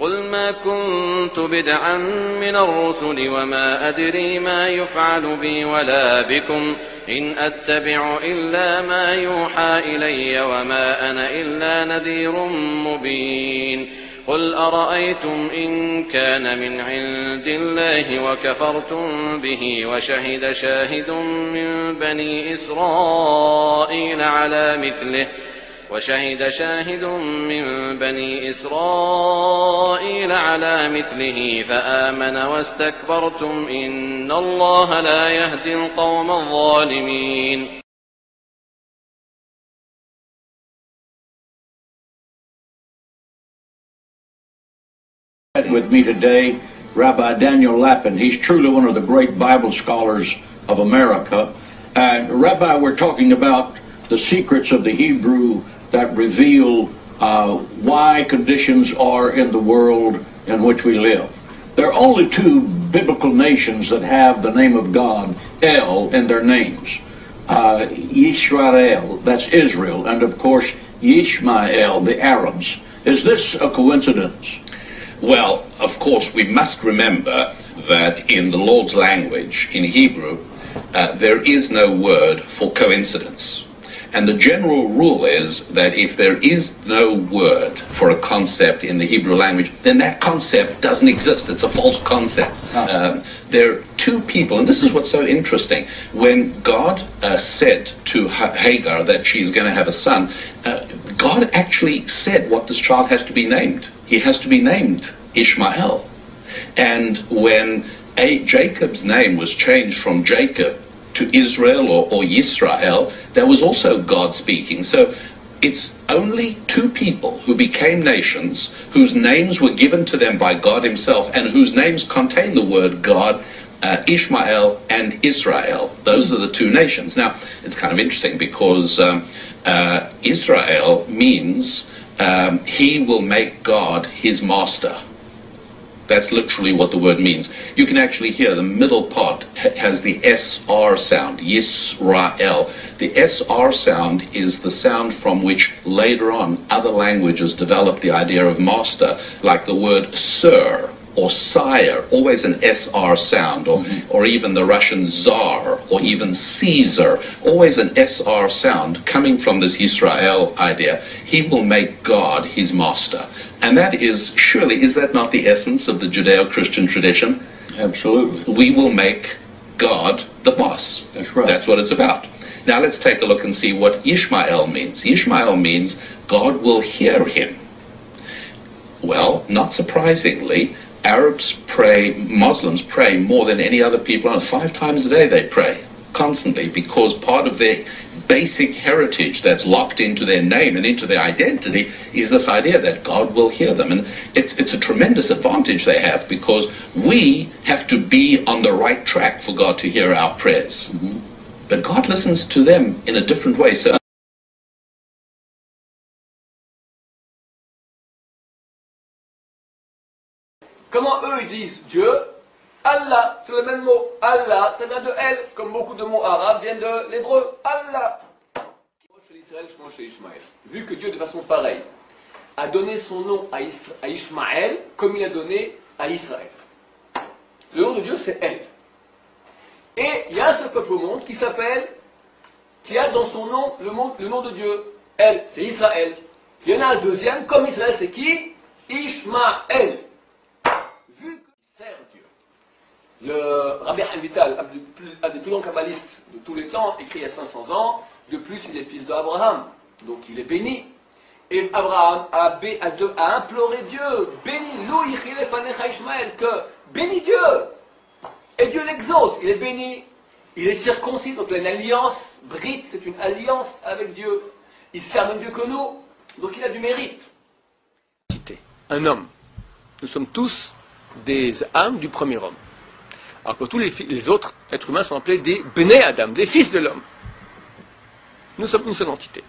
قل ما كنت بدعا من الرسل وما أدري ما يفعل بي ولا بكم إن أتبع إلا ما يوحى إلي وما أنا إلا نذير مبين قل أرأيتم إن كان من عند الله وكفرتم به وشهد شاهد من بني إسرائيل على مثله وشهد شاهد من بني إسرائيل على مثله فآمن واستكبرتم إن الله لا يهدي القوم الظالمين with me today Rabbi Daniel Lappin. He's truly one of the great Bible scholars of America. And Rabbi, we're talking about the secrets of the Hebrew that reveal uh, why conditions are in the world in which we live. There are only two biblical nations that have the name of God, El, in their names. Uh, Israel, that's Israel, and of course Yishmael, the Arabs. Is this a coincidence? Well, of course, we must remember that in the Lord's language, in Hebrew, uh, there is no word for coincidence. And the general rule is that if there is no word for a concept in the Hebrew language, then that concept doesn't exist. It's a false concept. Um, there are two people, and this is what's so interesting. When God uh, said to Hagar that she's going to have a son, uh, God actually said what this child has to be named. He has to be named Ishmael. And when a, Jacob's name was changed from Jacob to Israel or, or Yisrael, there was also God speaking. So it's only two people who became nations whose names were given to them by God Himself and whose names contain the word God. Uh, Ishmael and Israel. Those are the two nations. Now, it's kind of interesting because um, uh, Israel means um, he will make God his master. That's literally what the word means. You can actually hear the middle part has the SR sound, Yisrael. The SR sound is the sound from which later on other languages developed the idea of master, like the word sir or sire, always an SR sound, or, mm-hmm. or even the Russian czar, or even Caesar, always an SR sound coming from this Israel idea. He will make God his master. And that is, surely, is that not the essence of the Judeo-Christian tradition? Absolutely. We will make God the boss. That's right. That's what it's about. Now let's take a look and see what Ishmael means. Ishmael means God will hear him. Well, not surprisingly, Arabs pray, Muslims pray more than any other people on earth. Five times a day they pray, constantly, because part of their basic heritage that's locked into their name and into their identity is this idea that God will hear them. And it's, it's a tremendous advantage they have because we have to be on the right track for God to hear our prayers. Mm-hmm. But God listens to them in a different way. So Comment eux ils disent Dieu Allah, c'est le même mot. Allah, ça vient de elle, comme beaucoup de mots arabes viennent de l'hébreu. Allah. L'Israël, je. Vu que Dieu, de façon pareille, a donné son nom à, Isra- à Ishmaël comme il a donné à Israël. Le nom de Dieu, c'est elle. Et il y a seul peuple au monde qui s'appelle, qui a dans son nom le, nom de Dieu. Elle, c'est Israël. Il y en a un deuxième, comme Israël, c'est qui? Ishmaël vu qu'il sert Dieu. Le Rabbi Haim Vital, un des plus- grands kabbalistes de tous les temps, écrit il y a 500 ans, de plus il est fils d'Abraham, donc il est béni. Et Abraham a, imploré Dieu, Ishmael, que bénis Dieu. Et Dieu l'exauce, il est béni, il est circoncis, donc il a une alliance, Brit, c'est une alliance avec Dieu. Il sert même Dieu que nous, donc il a du mérite. Un homme. Nous sommes tous des âmes du premier homme. Alors que tous les, autres êtres humains sont appelés des Bnei Adam, des fils de l'homme. Nous sommes une seule entité.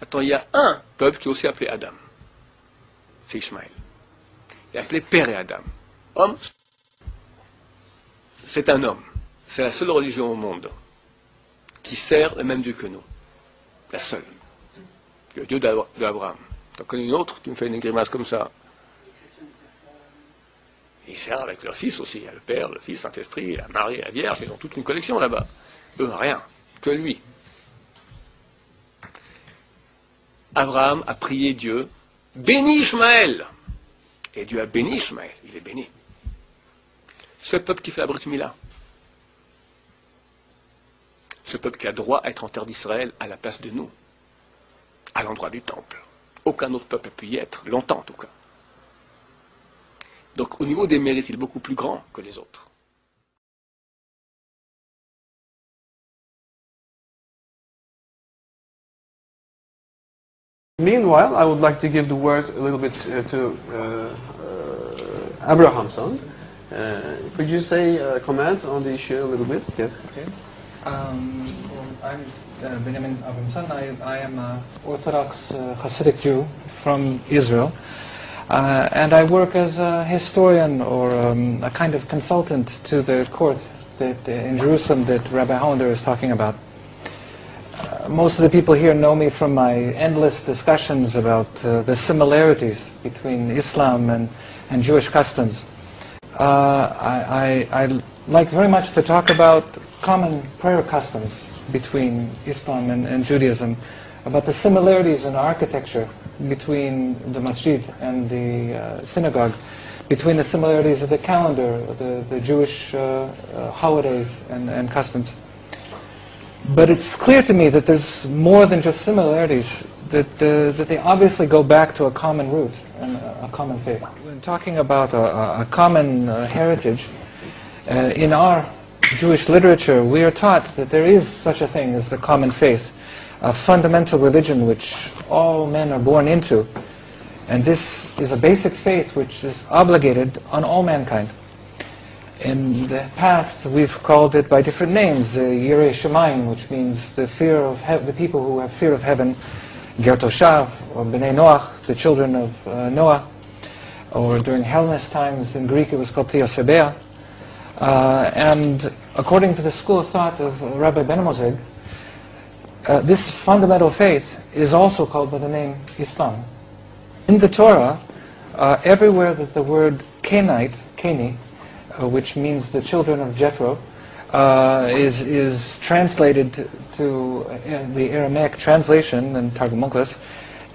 Maintenant, il y a un peuple qui est aussi appelé Adam. C'est Ishmaël. Il est appelé Père et Adam. Homme, c'est un homme. C'est la seule religion au monde qui sert le même Dieu que nous. La seule. Le Dieu d'Abra- d'Abraham. T'en connais une autre? Tu me fais une grimace comme ça. Ils servent avec leur fils aussi. Il y a le Père, le Fils, Saint-Esprit, la Marie, la Vierge. Ils ont toute une collection là-bas. Eux, rien. Que lui. Abraham a prié Dieu, bénis Ishmaël. Et Dieu a béni Ishmaël. Il est béni. Ce peuple qui fait la Brit Mila. Ce peuple qui a droit à être en terre d'Israël à la place de nous. À l'endroit du temple. Aucun autre peuple a pu y être, longtemps en tout cas. Donc au niveau des mérites, il est beaucoup plus grand que les autres. Meanwhile, I would like to give the word a little bit uh, to uh, uh, Abrahamson. Uh, could you say a comment on the issue a little bit? Yes. Okay. Um, well, I'm uh, Benjamin Abramson. I, I am an Orthodox uh, Hasidic Jew from Israel. Uh, and I work as a historian or um, a kind of consultant to the court that, uh, in Jerusalem that Rabbi Hollander is talking about. Uh, most of the people here know me from my endless discussions about uh, the similarities between Islam and, and Jewish customs. Uh, I, I, I like very much to talk about common prayer customs between Islam and, and Judaism, about the similarities in architecture between the masjid and the uh, synagogue, between the similarities of the calendar, the, the Jewish uh, uh, holidays and, and customs. But it's clear to me that there's more than just similarities, that, uh, that they obviously go back to a common root and a, common faith. When talking about a, a common uh, heritage, uh, in our Jewish literature, we are taught that there is such a thing as a common faith a fundamental religion which all men are born into. And this is a basic faith which is obligated on all mankind. In the past, we've called it by different names, uh, Yirei Shemaim, which means the fear of the people who have fear of heaven, Ger Toshav, or Bnei Noach, the children of uh, Noah, or during Hellenist times in Greek it was called Theosebea. Uh, and according to the school of thought of Rabbi Ben Mosig, uh, this fundamental faith is also called by the name Islam. In the Torah, uh, everywhere that the word Kenite, Keni, uh, which means the children of Jethro, uh, is, is translated to, uh, the Aramaic translation and Targum Onkelos,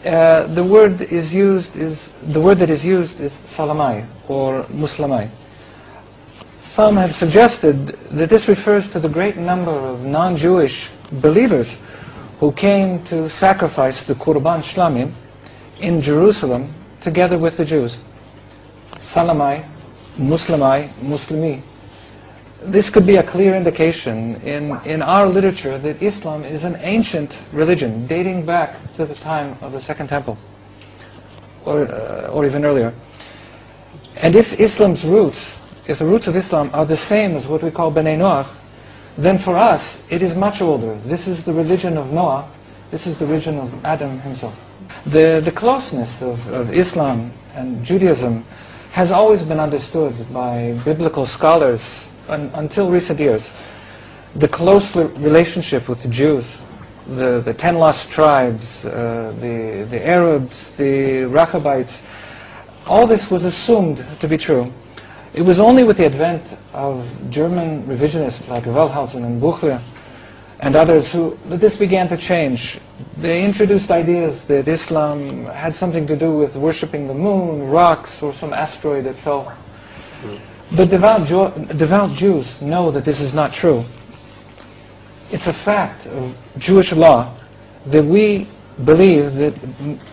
uh, the word is used is the word that is used is salamai or muslamai. Some have suggested that this refers to the great number of non-Jewish believers who came to sacrifice the Qurban Shlamim in Jerusalem together with the Jews. Salamai, Muslimai, Muslimi. This could be a clear indication in, in our literature that Islam is an ancient religion dating back to the time of the Second Temple, or, uh, or even earlier. And if Islam's roots, if the roots of Islam are the same as what we call Bnei Noach, then for us it is much older. This is the religion of Noah. This is the religion of Adam himself. The, the closeness of, of Islam and Judaism has always been understood by biblical scholars un, until recent years. The close relationship with the Jews, the, the ten lost tribes, uh, the, the Arabs, the Rechabites, all this was assumed to be true. It was only with the advent of German revisionists like Wellhausen and Buchler and others who that this began to change. They introduced ideas that Islam had something to do with worshipping the moon, rocks, or some asteroid that fell. But devout, devout Jews know that this is not true. It's a fact of Jewish law that we believe that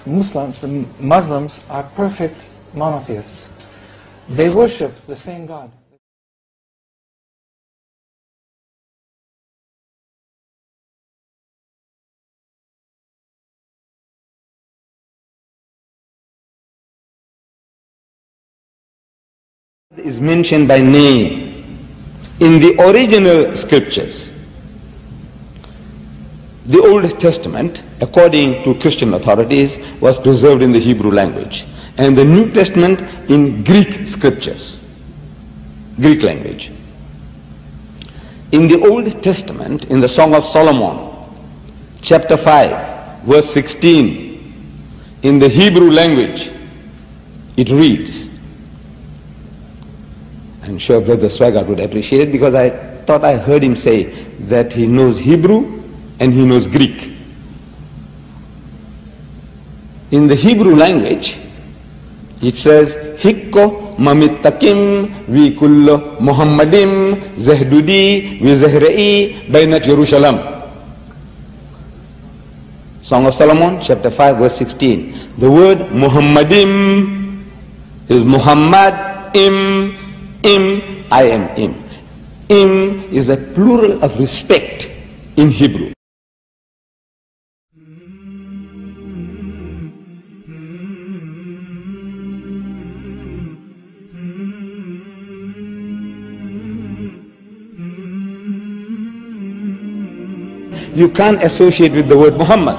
Muslims, Muslims are perfect monotheists. They worship the same God. is mentioned by name in the original scriptures. The Old Testament, according to Christian authorities, was preserved in the Hebrew language and the New Testament in Greek scriptures, Greek language. In the Old Testament, in the Song of Solomon, chapter 5, verse 16, in the Hebrew language, it reads, I'm sure Brother Swaggart would appreciate it because I thought I heard him say that he knows Hebrew and he knows Greek. In the Hebrew language, it says, Hikko mamitakim vi kullo Muhammadim zahdudi vi zahra'i bainat Jerusalem. Song of Solomon, chapter 5, verse 16. The word Muhammadim is Muhammad, im, im, I am im. Im is a plural of respect in Hebrew. You can't associate with the word Muhammad.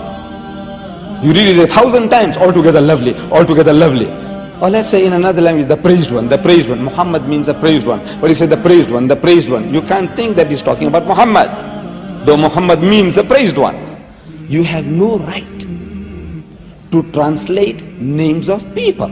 You read it a thousand times, altogether lovely, altogether lovely. Or let's say in another language, the praised one, the praised one. Muhammad means the praised one. But he said the praised one, the praised one. You can't think that he's talking about Muhammad. Though Muhammad means the praised one. You have no right to translate names of people.